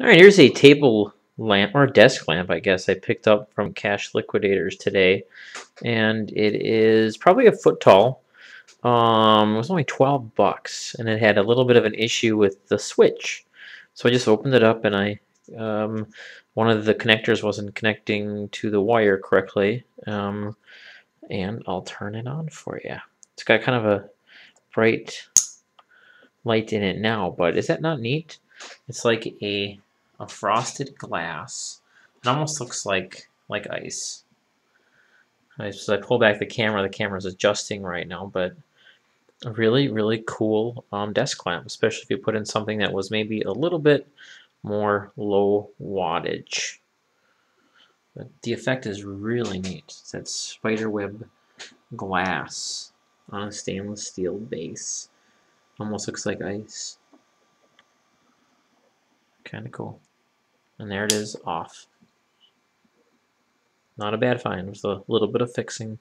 All right, here's a table lamp or desk lamp, I guess I picked up from Cash Liquidators today, and it is probably a foot tall. Um, it was only 12 bucks, and it had a little bit of an issue with the switch. So I just opened it up, and I um, one of the connectors wasn't connecting to the wire correctly, um, and I'll turn it on for you. It's got kind of a bright light in it now, but is that not neat? It's like a a frosted glass. It almost looks like like ice. As I pull back the camera, the camera's adjusting right now, but a really, really cool um, desk lamp, especially if you put in something that was maybe a little bit more low wattage. But the effect is really neat. It's that spiderweb glass on a stainless steel base. Almost looks like ice. Kind of cool. And there it is off. Not a bad find. It was a little bit of fixing.